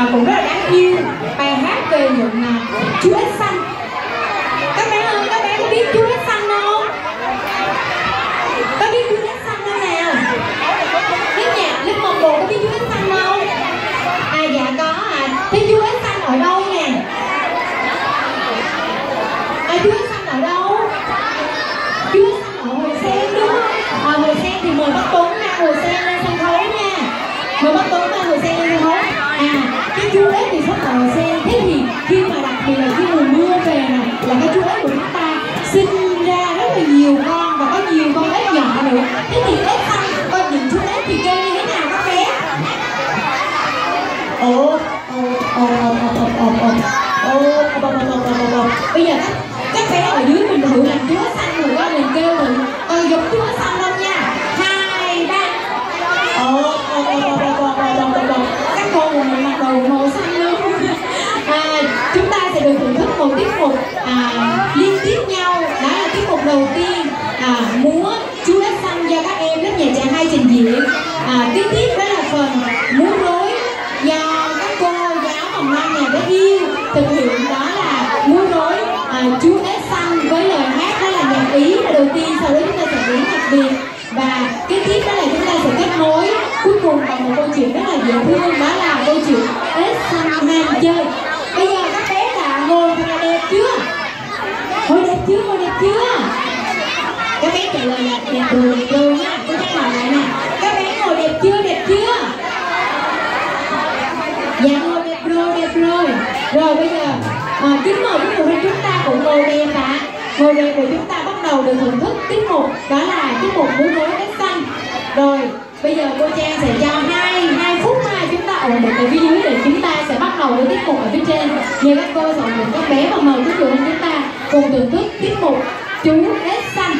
à, cũng rất là đáng yêu. Bài hát về những à, chú ếch xanh. bây giờ các bé ở dưới mình thử làm chúa xanh rồi đó mình kêu mình ờ giống chúa xanh không nha? Hai ba. Ồ các cô mình mặc đồ màu xanh luôn. À, chúng ta sẽ được thưởng thức một tiết mục à, liên tiếp nhau. Đó là tiết mục đầu tiên à, múa chúa xanh do các em lớp nhà trẻ hai trình diễn. À, kế tiếp chú ếch xanh với lời hát đó là nhạc ý là đầu tiên sau đó chúng ta sẽ diễn nhạc việt. Và kế tiếp đó là chúng ta sẽ kết nối cuối cùng bằng một câu chuyện rất là dễ thương, đó là câu chuyện ếch xanh ham chơi. Bây giờ các bé đã ngồi thật là đẹp chưa? Ngồi đẹp chưa ngồi đẹp chưa? Các bé trả lời là đẹp rồi đẹp rồi nha. Cô trang hỏi lại nè, các bé ngồi đẹp chưa đẹp chưa? Dạ ngồi đẹp rồi đẹp rồi. Rồi bây giờ à, kính mời quý phụ huynh chúng ta cũng ngồi đẹp ạ ngồi đẹp rồi chúng ta bắt đầu được thưởng thức tiết mục đó là tiết mục múa rối ếch xanh. Rồi bây giờ cô trang sẽ cho hai hai phút hai chúng ta ổn định ở phía dưới để chúng ta sẽ bắt đầu với tiết mục ở phía trên. Như các cô sẽ ổn định các bé và mời quý phụ huynh chúng ta cùng thưởng thức tiết mục chú ếch xanh.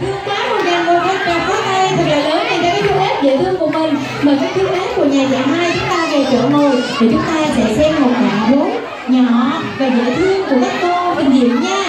Dễ thương quá một dàn một con cà phốt tay. Thật là lớn này cho các chú ép dễ thương của mình. Mời các chú ép của nhà dạng hai chúng ta về chỗ ngồi để chúng ta sẽ xem một đoạn vốn nhỏ và dễ thương của các cô bình diện nha.